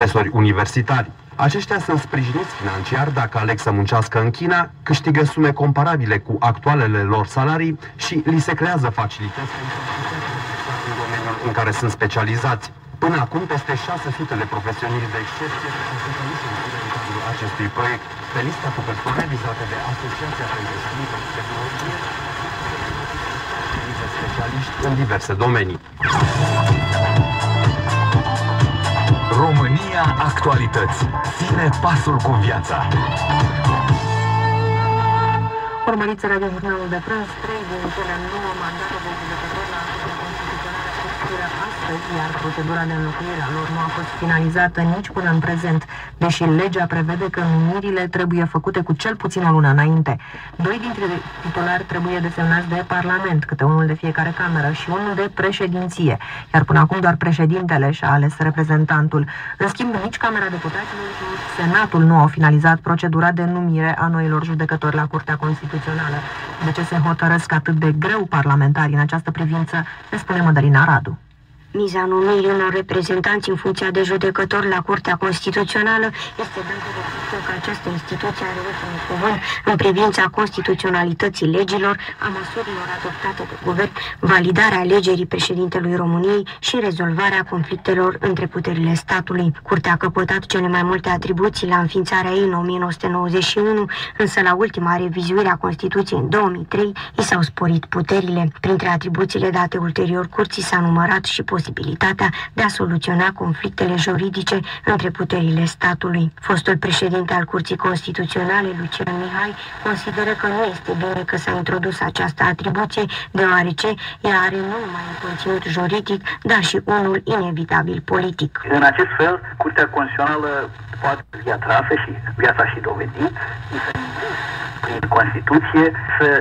profesori universitari. Aceștia sunt sprijiniți financiar dacă aleg să muncească în China, câștigă sume comparabile cu actualele lor salarii și li se creează facilități în domeniul în care sunt specializați. Până acum, peste 600 de profesioniști de excepție sunt în cadrul acestui proiect. Pe lista cu persoane vizate de Asociația pentru Știință și Tehnologie, specialiști în diverse domenii. România Actualități. Ține pasul cu viața. Urmăriți Radio Jurnalul de Prânz, trei din cele nouă mandate de judecători la astăzi, iar procedura de înlocuire a lor nu a fost finalizată nici până în prezent, deși legea prevede că numirile trebuie făcute cu cel puțin o lună înainte. Doi dintre titulari trebuie desemnați de Parlament, câte unul de fiecare cameră și unul de președinție, iar până acum doar președintele și-a ales reprezentantul. În schimb, nici Camera Deputaților și Senatul nu au finalizat procedura de numire a noilor judecători la Curtea Constituțională. De ce se hotărăsc atât de greu parlamentarii în această privință, ne spune Mădălina Radu. Miza numirii unor reprezentanți în funcția de judecător la Curtea Constituțională este dată de faptul că această instituție are ultimul cuvânt în privința constituționalității legilor, a măsurilor adoptate de guvern, validarea alegerii președintelui României și rezolvarea conflictelor între puterile statului. Curtea a căpătat cele mai multe atribuții la înființarea ei în 1991, însă la ultima revizuire a Constituției în 2003 i s-au sporit puterile. Printre atribuțiile date ulterior curții s-a numărat și posibilitatea de a soluționa conflictele juridice între puterile statului. Fostul președinte al Curții Constituționale, Lucian Mihai, consideră că nu este bine că s-a introdus această atribuție, deoarece ea are nu numai un conținut juridic, dar și unul inevitabil politic. În acest fel, Curtea Constituțională poate fi atrasă și viața și dovedit, prin Constituție, să